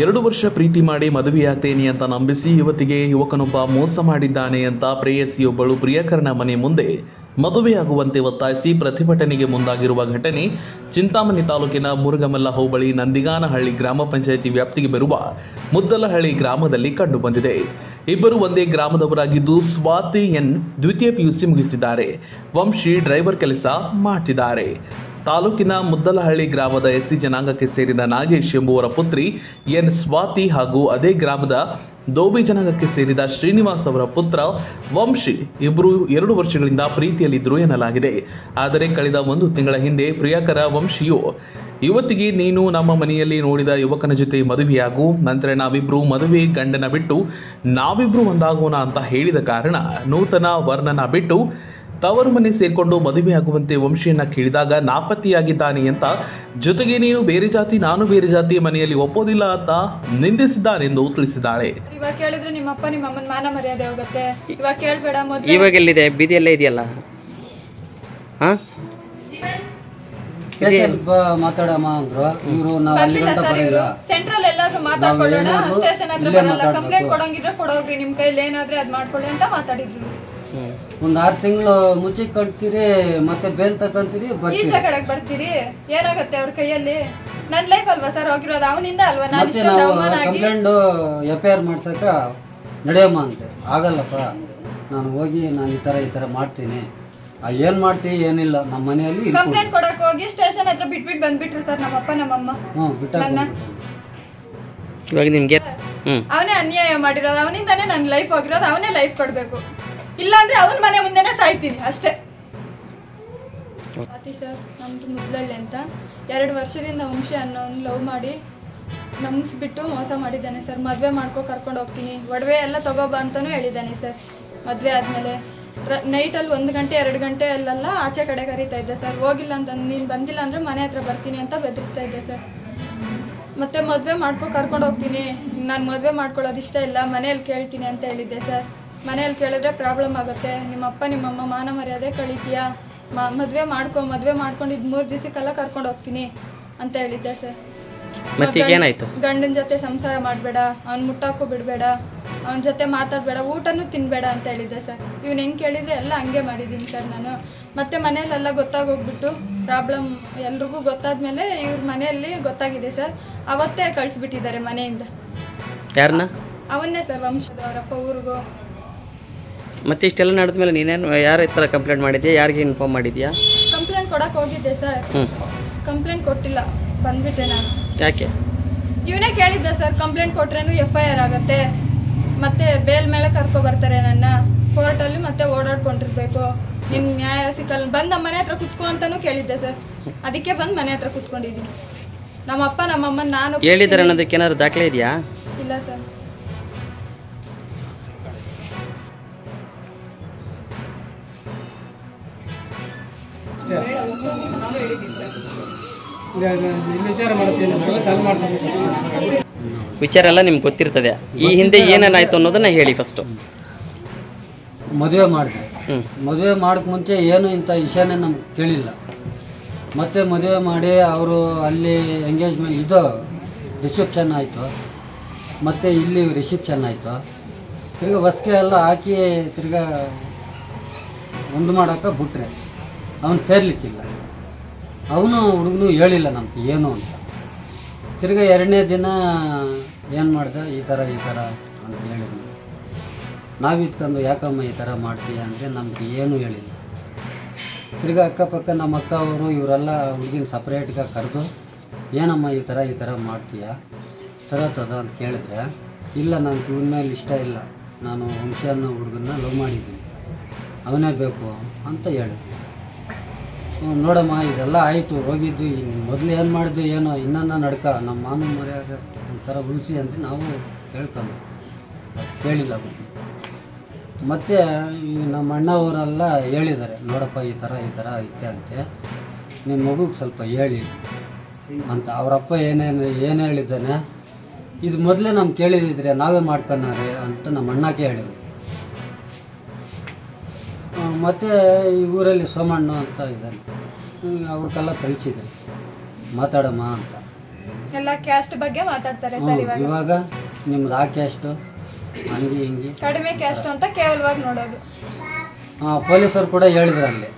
ಎರಡು ವರ್ಷ ಪ್ರೀತಿ ಮಾಡಿ ಮದುವೆಯಾಗ್ತೇನೆ ಅಂತ ನಂಬಿಸಿ ಯುವತಿಗೆ ಯುವಕನೊಬ್ಬ ಮೋಸ ಮಾಡಿದ್ದಾನೆ ಅಂತ ಪ್ರೇಯಸಿಯೊಬ್ಬಳು ಪ್ರಿಯಕರನ ಮನೆ ಮುಂದೆ ಮದುವೆಯಾಗುವಂತೆ ಒತ್ತಾಯಿಸಿ ಪ್ರತಿಭಟನೆಗೆ ಮುಂದಾಗಿರುವ ಘಟನೆ ಚಿಂತಾಮಣಿ ತಾಲೂಕಿನ ಮುರುಗಮಲ್ಲ ಹೋಬಳಿ ನಂದಿಗಾನಹಳ್ಳಿ ಗ್ರಾಮ ಪಂಚಾಯಿತಿ ವ್ಯಾಪ್ತಿಗೆ ಬರುವ ಮುದ್ದಲಹಳ್ಳಿ ಗ್ರಾಮದಲ್ಲಿ ಕಂಡುಬಂದಿದೆ ಇಬ್ಬರು ಒಂದೇ ಗ್ರಾಮದವರಾಗಿದ್ದು ಸ್ವಾತಿ ಎನ್ ದ್ವಿತೀಯ ಪಿಯುಸಿ ಮುಗಿಸಿದ್ದಾರೆ. ವಂಶಿ ಡ್ರೈವರ್ ಕೆಲಸ ಮಾಡ್ತಿದ್ದಾರೆ. ತಾಲೂಕಿನ ಮುದ್ದಲಹಳ್ಳಿ ಗ್ರಾಮದ ಎಸ್ಸಿ ಜನಾಂಗಕ್ಕೆ ಸೇರಿದ ನಾಗೇಶ್ ಎಂಬುವರ ಪುತ್ರಿ ಎನ್ ಸ್ವಾತಿ ಹಾಗೂ ಅದೇ ಗ್ರಾಮದ ದೋಬಿ ಜನಾಂಗಕ್ಕೆ ಸೇರಿದ ಶ್ರೀನಿವಾಸ್ ಅವರ ಪುತ್ರ ವಂಶಿ ಇಬ್ಬರು ಎರಡು ವರ್ಷಗಳಿಂದ ಪ್ರೀತಿಯಲ್ಲಿದ್ದರು ಎನ್ನಲಾಗಿದೆ. ಆದರೆ ಕಳೆದ ಒಂದು ತಿಂಗಳ ಹಿಂದೆ ಪ್ರಿಯಕರ ವಂಶಿಯು ಯುವತಿಗೆ ನೀನು ನಮ್ಮ ಮನೆಯಲ್ಲಿ ನೋಡಿದ ಯುವಕನ ಜೊತೆ ಮದುವೆಯಾಗು. ನಂತರ ನಾವಿಬ್ರು ಮದುವೆ ಗಂಡನ ಬಿಟ್ಟು ನಾವಿಬ್ರು ಒಂದಾಗೋಣ ಅಂತ ಹೇಳಿದ ಕಾರಣ ನೂತನ ವರ್ಣನ ಬಿಟ್ಟು ತವರು ಮನೆ ಸೇರಿಕೊಂಡು ಮದುವೆಯಾಗುವಂತೆ ವಂಶಿಯನ್ನ ಕೇಳಿದಾಗ ನಾಪತ್ತೆಯಾಗಿದ್ದಾನೆ ಅಂತ ಜೊತೆಗೆ ನೀನು ಬೇರೆ ಜಾತಿ ನಾನು ಬೇರೆ ಜಾತಿ ಮನೆಯಲ್ಲಿ ಒಪ್ಪೋದಿಲ್ಲ ಅಂತ ನಿಂದಿಸಿದ್ದಾನೆಂದು ತಿಳಿಸಿದ್ದಾಳೆ. ಇವಾಗ ಕೇಳಿದ್ರೆ ನಿಮ್ಮಪ್ಪ ನಿಮ್ಮ ಅಮ್ಮನ ಮಾನ ಮರ್ಯಾದೆ ಹೋಗುತ್ತೆ. ಇವಾಗ ಕೇಳ್ಬೇಡ ಮೊದ್ಲು ಇವಾಗ ಎಲ್ಲಿದೆ? ಬೀದಿಯಲ್ಲೇ ಇದೆಯಲ್ಲ? ಹಾ? ಮಾತಾಡಮ್ಮ ಅಂದ್ರು. ಇವರು ನಾವು ಅಲ್ಲಿ ಗಂಟ ಬರಲ್ಲ ಸೆಂಟ್ರಲ್ ಎಲ್ಲಾದ್ರೂ ಮಾತಾಡ್ಕೊಳ್ಳೋಣ. ಸ್ಟೇಷನ್ ಹತ್ರ ಬರಲ್ಲ. ಕಂಪ್ಲೇಂಟ್ ಕೊಡಂಗಿದ್ರೆ ಕೊಡೋಗ್ರಿ. ನಿಮ್ ಕೈಲಿ ಏನಾದ್ರೆ ಅದ್ ಮಾಡ್ಕೊಳ್ಳಿ ಅಂತ ಮಾತಾಡಿದ್ರು. ಒಂದ್ ಆರ್ ತಿಂಗಳು ಮುಚ್ಚಿ ಕಟ್ತೀರಿ ಮತ್ತೆ ಬೇಲ್ ತಕೊಂತೀರಿ ಕಡೆಗ್ ಬರ್ತೀರಿ. ಏನಾಗತ್ತೆ ಅವ್ರ ಕೈಯಲ್ಲಿ? ನನ್ ಲೈಫ್ ಅಲ್ವಾ ಸರ್ ಹೋಗಿರೋದು ಅವನಿಂದ ಅಲ್ವಾ? ನಾನು ಮತ್ತೆ ಇಷ್ಟೊಂದು ನಾವು ಅವಮಾನ ಆಗಿ ಕಂಪ್ಲೇಂಟ್ ಎಫ್ ಐ ಆರ್ ಮಾಡ್ಸಕ್ಕ ನಡೆಯಮ್ಮ ಅಂತೆ. ಆಗಲ್ಲಪ್ಪ. ನಾನು ಹೋಗಿ ನಾನು ಈ ತರ ಈ ತರ ಮಾಡ್ತೀನಿ. ಆ, ಏನ್ ಮಾಡ್ತೀವಿ ಏನಿಲ್ಲ ನಮ್ಮ ಮನೆಯಲ್ಲಿ ಇರ್ಕೊಂಡು ಕಂಪ್ಲೇಂಟ್ ಕೊಡಕ್ ಹೋಗಿ ಸ್ಟೇಷನ್ ಹತ್ರ ಬಿಟ್ಬಿಟ್ಟು ಬಂದ್ಬಿಟ್ರು ಸರ್ ನಮ್ಮಪ್ಪ ನಮ್ಮಮ್ಮ. ಹ್ಮ್ ಬಿಟ್ಟ ನನ್ನ ಇವಾಗ ನಿಮಗೆ ಹ್ಞೂ ಅವನೇ ಅನ್ಯಾಯ ಮಾಡಿರೋದು. ಅವನಿಂದಾನೇ ನನ್ ಲೈಫ್ ಹೋಗಿರೋದು. ಅವನೇ ಲೈಫ್ ಕೊಡ್ಬೇಕು. ಇಲ್ಲಾಂದ್ರೆ ಅವನ ಮನೆ ಮುಂದೆನೆ ಸಾಯ್ತೀನಿ, ಅಷ್ಟೇ. ಸ್ವಾತಿ ಸರ್, ನಮ್ದು ಮುದ್ದಳ್ಳಿ ಅಂತ. ಎರಡು ವರ್ಷದಿಂದ ವಂಶಿ ಅನ್ನೋನ್ ಲವ್ ಮಾಡಿ ನಂಬಿಸ್ಬಿಟ್ಟು ಮೋಸ ಮಾಡಿದ್ದಾನೆ ಸರ್. ಮದುವೆ ಮಾಡ್ಕೊ ಕರ್ಕೊಂಡು ಹೋಗ್ತೀನಿ. ಒಡವೆ ಎಲ್ಲ ತಗೋಬಾ ಅಂತಲೂ ಹೇಳಿದ್ದಾನೆ ಸರ್. ಮದುವೆ ಆದಮೇಲೆ ನೈಟಲ್ಲಿ ಒಂದು ಗಂಟೆ, ಎರಡು ಗಂಟೆ ಅಲ್ಲೆಲ್ಲ ಆಚೆ ಕಡೆ ಕರೀತಾ ಇದ್ದೆ ಸರ್. ಹೋಗಿಲ್ಲ ಅಂತ, ನೀನು ಬಂದಿಲ್ಲ ಅಂದರೆ ಮನೆ ಹತ್ರ ಬರ್ತೀನಿ ಅಂತ ಬೆದರಿಸ್ತಾ ಇದ್ದೆ ಸರ್. ಮತ್ತೆ ಮದುವೆ ಮಾಡ್ಕೊ ಕರ್ಕೊಂಡು ಹೋಗ್ತೀನಿ. ನಾನು ಮದುವೆ ಮಾಡ್ಕೊಳ್ಳೋದು ಇಷ್ಟ ಇಲ್ಲ, ಮನೇಲಿ ಕೇಳ್ತೀನಿ ಅಂತ ಹೇಳಿದ್ದೆ ಸರ್. ಮನೇಲಿ ಕೇಳಿದ್ರೆ ಪ್ರಾಬ್ಲಮ್ ಆಗುತ್ತೆ. ನಿಮ್ಮಪ್ಪ ನಿಮ್ಮಮ್ಮ ಮಾನ ಮರ್ಯಾದೆ ಕಳೀತೀಯಾ ಮ ಮದುವೆ ಮಾಡ್ಕೊ ಮದುವೆ ಮಾಡ್ಕೊಂಡು ಇದು ಮೂರು ದಿವಸಕ್ಕೆಲ್ಲ ಕರ್ಕೊಂಡು ಹೋಗ್ತೀನಿ ಅಂತ ಹೇಳಿದ್ದೆ ಸರ್. ಮತ್ತೆ ಈಗ ಏನಾಯ್ತು ಗಂಡನ ಜೊತೆ ಸಂಸಾರ ಮಾಡಬೇಡ ಅವ್ನು ಮುಟ್ಟಾಕು ಬಿಡಬೇಡ ಅವನ ಜೊತೆ ಮಾತಾಡಬೇಡ ಊಟನೂ ತಿನ್ಬೇಡ ಅಂತ ಹೇಳಿದ್ದೆ ಸರ್. ಇವ್ನು ಹೆಂಗೆ ಕೇಳಿದ್ರೆ ಎಲ್ಲ ಹಂಗೆ ಮಾಡಿದ್ದೀನಿ ಸರ್ ನಾನು. ಮತ್ತೆ ಮನೆಯಲ್ಲೆಲ್ಲ ಗೊತ್ತಾಗೋಗ್ಬಿಟ್ಟು ಪ್ರಾಬ್ಲಮ್ ಎಲ್ರಿಗೂ ಗೊತ್ತಾದ್ಮೇಲೆ ಇವ್ರ ಮನೆಯಲ್ಲಿ ಗೊತ್ತಾಗಿದೆ ಸರ್. ಅವತ್ತೇ ಕಳಿಸ್ಬಿಟ್ಟಿದ್ದಾರೆ ಮನೆಯಿಂದ. ಯಾರನ್ನ ಅವನ್ನೇ ಸರ್ ವಂಶದವರಪ್ಪ ಊರಿಗೂ. ಮತ್ತೆ ಇಷ್ಟೆಲ್ಲ ನಡೆದ ಮೇಲೆ ನೀನೇನು ಯಾರ ಥರ ಕಂಪ್ಲೇಂಟ್ ಮಾಡಿದ್ಯಾ? ಯಾರಿಗೆ ಇನ್ಫಾರ್ಮ್ ಮಾಡಿದ್ಯಾ? ಕಂಪ್ಲೇಂಟ್ ಕೊಡಕ್ಕೆ ಹೋಗಿದ್ದೆ ಸರ್. ಹ್ಞೂ ಕಂಪ್ಲೇಂಟ್ ಕೊಟ್ಟಿಲ್ಲ. ಬಂದ್ಬಿಟ್ಟೆ ನಾನು. ಯಾಕೆ? ಇವನೇ ಕೇಳಿದ್ದೆ ಸರ್ ಕಂಪ್ಲೇಂಟ್ ಕೊಟ್ರೇನು ಎಫ್ ಐ ಆರ್ ಆಗುತ್ತೆ. ಮತ್ತೆ ಬೇಲ್ ಮೇಲೆ ಕರ್ಕೊ ಬರ್ತಾರೆ ನನ್ನ. ಕೋರ್ಟಲ್ಲಿ ಮತ್ತೆ ಓಡಾಡ್ಕೊಂಡಿರ್ಬೇಕು. ನಿಮ್ಮ ನ್ಯಾಯ ಸಿಕ್ಕಲ್ಲ. ಬಂದು ನಮ್ಮ ಮನೆ ಹತ್ರ ಕುತ್ಕೋ ಅಂತಾನು ಕೇಳಿದ್ದೆ ಸರ್. ಅದಕ್ಕೆ ಬಂದು ಮನೆ ಹತ್ರ ಕುತ್ಕೊಂಡಿದ್ದೀನಿ. ನಮ್ಮಪ್ಪ ನಮ್ಮಮ್ಮ ನಾನು ಹೇಳಿದ್ದಾರೆ ಅನ್ನೋದಕ್ಕೆ ಏನಾದ್ರು ದಾಖಲೆ ಇದೆಯಾ? ಇಲ್ಲ ಸರ್. ವಿಚಾರ ಎಲ್ಲ ನಿಮ್ಗೆ ಗೊತ್ತಿರ್ತದೆ. ಈ ಹಿಂದೆ ಏನೇನಾಯ್ತು ಅನ್ನೋದನ್ನ ಹೇಳಿ ಫಸ್ಟು ಮದುವೆ ಮಾಡಿದೆ. ಹ್ಞೂ ಮದುವೆ ಮಾಡೋಕ್ಕೆ ಮುಂಚೆ ಏನು ಇಂಥ ವಿಷಯನೇ ನಮ್ಗೆ ಕೇಳಿಲ್ಲ. ಮತ್ತೆ ಮದುವೆ ಮಾಡಿ ಅವರು ಅಲ್ಲಿ ಎಂಗೇಜ್ಮೆಂಟ್ ಇದು ರಿಸೆಪ್ಷನ್ ಆಯಿತು. ಮತ್ತು ಇಲ್ಲಿ ರಿಸೆಪ್ಷನ್ ಆಯಿತು. ತಿರ್ಗಾ ಹೊಸ್ಗೆ ಎಲ್ಲ ಹಾಕಿ ತಿರ್ಗಾ ಒಂದು ಮಾಡೋಕೆ ಬಿಟ್ರೆ. ಅವನು ಸೇರ್ಲಿಕ್ಕಿಲ್ಲ. ಅವನು ಹುಡುಗನು ಹೇಳಿಲ್ಲ ನಮ್ಗೆ ಏನು ಅಂತ. ತಿರ್ಗಾ ಎರಡನೇ ದಿನ ಏನು ಮಾಡಿದೆ, ಈ ಥರ ಈ ಥರ ಅಂತ ಹೇಳಿದ್ನು. ನಾವು ಇದ್ಕೊಂಡು ಯಾಕಮ್ಮ ಈ ಥರ ಮಾಡ್ತೀಯ ಅಂದರೆ ನಮ್ಗೆ ಏನೂ ಹೇಳಿಲ್ಲ. ತಿರ್ಗಾ ಅಕ್ಕಪಕ್ಕ ನಮ್ಮ ಅಕ್ಕ ಅವರು ಇವರೆಲ್ಲ ಹುಡುಗಿನ ಸಪ್ರೇಟ್ಗೆ ಕರೆದು, ಏನಮ್ಮ ಈ ಥರ ಈ ಥರ ಮಾಡ್ತೀಯ? ಸರತ್ತದ ಅಂತ ಕೇಳಿದ್ರೆ, ಇಲ್ಲ, ನನಗೆ ಇವನ ಮೇಲೆ ಇಷ್ಟ ಇಲ್ಲ. ನಾನು ವಂಶ ಅನ್ನೋ ಹುಡುಗನ್ನ ಲವ್ ಮಾಡಿದ್ದೀನಿ. ಅವನೇ ಬೇಕು ಅಂತ ಹೇಳಿ ಹ್ಞೂ ನೋಡಮ್ಮ, ಇದೆಲ್ಲ ಆಯಿತು, ಹೋಗಿದ್ದು ಮೊದಲು ಏನು ಮಾಡಿದ್ದು, ಏನೋ, ಇನ್ನನ್ನ ನಡ್ಕ, ನಮ್ಮ ಮಾನು ಮರ್ಯಾದೆ ಒಂಥರ ಉಳಿಸಿ ಅಂತ ನಾವು ಕೇಳ್ಕೊಂಡು ಕೇಳಿಲ್ಲ ಮತ್ತು ಈ ನಮ್ಮ ಅಣ್ಣವರೆಲ್ಲ ಹೇಳಿದ್ದಾರೆ, ನೋಡಪ್ಪ, ಈ ಥರ ಈ ಥರ ಐತೆ ಅಂತೆ. ನಿಮ್ಮ ಮಗುಗೆ ಸ್ವಲ್ಪ ಹೇಳಿ ಅಂತ, ಅವರಪ್ಪ ಏನೇನು, ಏನು ಹೇಳಿದ್ದಾನೆ, ಇದು ಮೊದಲೇ ನಮ್ಗೆ ಕೇಳಿದ್ರೆ ನಾವೇ ಮಾಡ್ಕೊಂಡ್ರೆ ಅಂತ ನಮ್ಮ ಅಣ್ಣಕ್ಕೆ ಹೇಳಿದ್ರು ಮತ್ತೆ ಈ ಊರಲ್ಲಿ ಸೋಮಣ್ಣ ಅಂತ ಇದ್ದಾನೆ. ಅವ್ರಿಗೆಲ್ಲ ಕಳಿಸಿದೆ. ಮಾತಾಡಮ್ಮ ಅಂತ. ಎಲ್ಲ ಕ್ಯಾಸ್ಟ್ ಬಗ್ಗೆ ಮಾತಾಡ್ತಾರೆ ಸರ್ ಇವಾಗ. ಇವಾಗ ನಿಮ್ದು ಆ ಕ್ಯಾಸ್ಟು ಹಂಗೆ ಹಿಂಗೆ. ಕಡಿಮೆ ಕ್ಯಾಸ್ಟ್ ಅಂತ ಕೇವಲವಾಗಿ ನೋಡೋದು. ಹಾಂ ಪೊಲೀಸರು ಕೂಡ ಹೇಳಿದ್ರು ಅಲ್ಲಿ.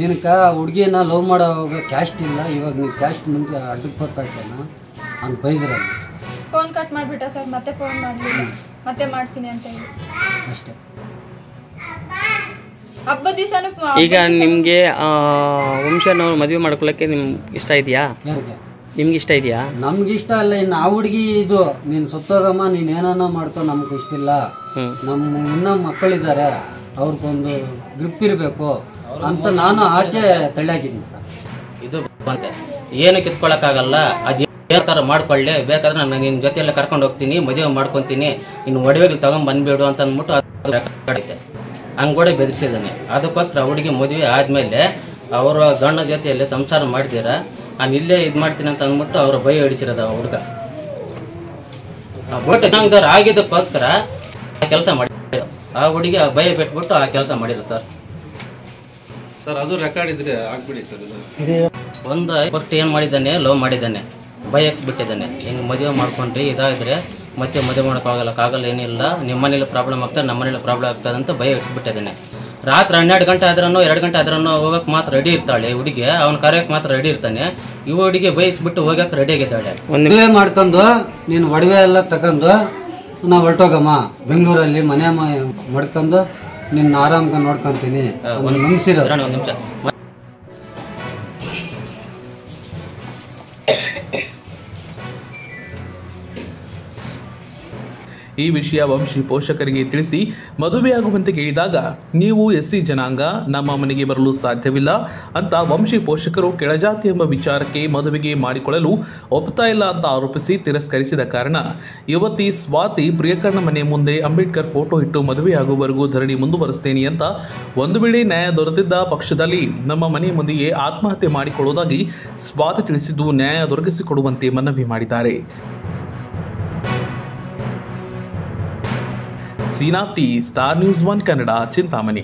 ನಿನಕ ಹುಡುಗಿನ ಲವ್ ಮಾಡೋವಾಗ ಕ್ಯಾಸ್ಟ್ ಇಲ್ಲ ಇವಾಗ ನೀವು ಕ್ಯಾಸ್ಟ್ ಮುಂದೆ ಅಡ್ಡಕ್ಕೆ ಬರ್ತಾಯ್ತೇನ ಅಂತ ಬೈದ್ರಲ್ಲಿ ಫೋನ್ ಕಟ್ ಮಾಡಿಬಿಟ್ಟ ಸರ್ ಮತ್ತೆ ಫೋನ್ ಮಾಡಲಿಲ್ಲ ಮತ್ತೆ ಮಾಡ್ತೀನಿ ಅಂತ ಹೇಳಿ. ಅಷ್ಟೇ. ಹಬ್ಬದ ದಿವಸನೂ ಈಗ ನಿಮಗೆ ವಂಶನವ್ರು ಮದುವೆ ಮಾಡ್ಕೊಳ್ಳೋಕ್ಕೆ ನಿಮ್ಗೆ ಇಷ್ಟ ಇದೆಯಾ? ಯಾರಿಗೆ? ನಿಮ್ಗೆ ಇಷ್ಟ ಇದೆಯಾ? ನಮ್ಗೆ ಇಷ್ಟ ಅಲ್ಲ ಇನ್ನು ಆ ಹುಡುಗಿ ಇದು ನೀನ್ ಸತ್ತೋಗಮ್ಮ ನೀನ್ ಏನಾನ ಮಾಡ್ಕೊ ನಮ್ಗೆ ಇಷ್ಟ ಇಲ್ಲ. ನಮ್ ನಮ್ಮ ಇನ್ನೂ ಮಕ್ಕಳಿದ್ದಾರೆ ಅವ್ರಿಗೊಂದು ಗ್ರಿಪ್ ಇರಬೇಕು ಅಂತ ನಾನು ಆಚೆ ತಳ್ಳಾಕಿದ್ದೀನಿ ಸರ್. ಇದು ಬಂತೆ. ಏನು ಕಿತ್ಕೊಳಕ್ಕಾಗಲ್ಲ ಅದು ಯಾವ ಥರ ಮಾಡ್ಕೊಳ್ಳಿ. ಬೇಕಾದ್ರೆ ನಾನು ನಿನ್ನ ಜೊತೆಯಲ್ಲ ಕರ್ಕೊಂಡು ಹೋಗ್ತೀನಿ ಮದುವೆ ಮಾಡ್ಕೊತೀನಿ. ಇನ್ನು ಒಡವೆಗಳು ತಗೊಂಡ್ ಬಂದ್ಬಿಡು ಅಂತ ಅಂದ್ಬಿಟ್ಟು ಅದು ಹಂಗೋಡೆ ಬೆದರಿಸಿದ್ದಾನೆ. ಅದಕ್ಕೋಸ್ಕರ ಹುಡುಗಿ ಮದುವೆ ಆದಮೇಲೆ ಅವರ ಗಂಡ ಜೊತೆಯಲ್ಲಿ ಸಂಸಾರ ಮಾಡಿದಿರ ನಾನು ಇಲ್ಲೇ ಇದು ಮಾಡ್ತೀನಿ ಅಂತ ಅಂದ್ಬಿಟ್ಟು ಅವ್ರ ಭಯ ಹಿಡಿಸಿರೋದು ಆ ಹುಡುಗ. ಜನಾಂಗದವ್ರು ಆಗಿದ್ದಕ್ಕೋಸ್ಕರ ಆ ಕೆಲಸ ಮಾಡಿದ್ರು. ಆ ಹುಡುಗಿ ಆ ಭಯ ಬಿಟ್ಬಿಟ್ಟು ಆ ಕೆಲಸ ಮಾಡಿದ್ರು ಸರ್. ಸರ್ ಅದು ರೆಕಾರ್ಡ್ ಇದ್ರೆ ಆಗ್ಬಿಡಿ ಸರ್ ಇದು. ಒಂದು ಫಸ್ಟ್ ಏನು ಮಾಡಿದ್ದಾನೆ ಲವ್ ಮಾಡಿದ್ದಾನೆ ಭಯ ಬಿಟ್ಟಿದ್ದಾನೆ ಹಿಂಗೆ ಮದುವೆ ಮಾಡ್ಕೊಂಡ್ರಿ ಇದಾದ್ರೆ ಮತ್ತೆ ಮದುವೆ ಮಾಡೋಕ್ಕಾಗಲ್ಲ ಕಾಗಲ್ಲ ಏನಿಲ್ಲ. ನಿಮ್ಮ ಮನೇಲಿ ಪ್ರಾಬ್ಲಮ್ ಆಗ್ತದೆ ನಮ್ಮ ಮನೇಲಿ ಪ್ರಾಬ್ಲಮ್ ಆಗ್ತದೆ ಅಂತ ಭಯ ಬಿಟ್ಟಿದ್ದಾನೆ ರಾತ್ರಿ ಹನ್ನೆರಡು ಗಂಟೆ ಆದ್ರೂ ಎರಡು ಗಂಟೆ ಆದ್ರೂ ಹೋಗಕ್ಕೆ ಮಾತ್ರ ರೆಡಿ ಇರ್ತಾಳೆ ಹುಡುಗಿ. ಅವ್ನ ಕರೆಯಕ್ಕೆ ಮಾತ್ರ ರೆಡಿ ಇರ್ತಾನೆ. ಇವ ಹುಡುಗಿ ಬಯಸ್ಬಿಟ್ಟು ಹೋಗಕ್ಕೆ ರೆಡಿ ಆಗಿದ್ದಾಳೆ. ಒಂದು ಮದುವೆ ಮಾಡ್ಕೊಂಡು ನೀನು ಒಡವೆ ಎಲ್ಲ ತಗೊಂಡು ನಾವು ಹೊರಟೋಗಮ್ಮ. ಬೆಂಗಳೂರಲ್ಲಿ ಮನೆ ಮಾಡ್ಕೊಂಡು ನಿನ್ನ ಆರಾಮ್ಗ ನೋಡ್ಕೊಂತೀನಿ. ಒಂದು ನಿಮಿಷ ಇರೋಣ ಒಂದು ನಿಮಿಷ. ಈ ವಿಷಯ ವಂಶಿ ಪೋಷಕರಿಗೆ ತಿಳಿಸಿ ಮದುವೆಯಾಗುವಂತೆ ಕೇಳಿದಾಗ ನೀವು ಎಸ್ಸಿ ಜನಾಂಗ, ನಮ್ಮ ಮನೆಗೆ ಬರಲು ಸಾಧ್ಯವಿಲ್ಲ ಅಂತ ವಂಶಿ ಪೋಷಕರು ಕೆಳಜಾತಿ ಎಂಬ ವಿಚಾರಕ್ಕೆ ಮದುವೆಗೆ ಮಾಡಿಕೊಳ್ಳಲು ಒಪ್ತಾ ಇಲ್ಲ ಅಂತ ಆರೋಪಿಸಿ ತಿರಸ್ಕರಿಸಿದ ಕಾರಣ ಯುವತಿ ಸ್ವಾತಿ ಪ್ರಿಯಕರ್ಣ ಮನೆ ಮುಂದೆ ಅಂಬೇಡ್ಕರ್ ಫೋಟೋ ಇಟ್ಟು ಮದುವೆಯಾಗುವವರೆಗೂ ಧರಣಿ ಮುಂದುವರೆಸ್ತೇನೆ ಅಂತ ಒಂದು ವೇಳೆ ನ್ಯಾಯ ದೊರೆತಿದ್ದ ಪಕ್ಷದಲ್ಲಿ ನಮ್ಮ ಮನೆ ಮುಂದೆಯೇ ಆತ್ಮಹತ್ಯೆ ಮಾಡಿಕೊಳ್ಳುವುದಾಗಿ ಸ್ವಾತಿ ತಿಳಿಸಿದ್ದು ನ್ಯಾಯ ದೊರಕಿಸಿಕೊಡುವಂತೆ ಮನವಿ ಮಾಡಿದ್ದಾರೆ. ಸೀನಾ T star news one Kannada Chintamani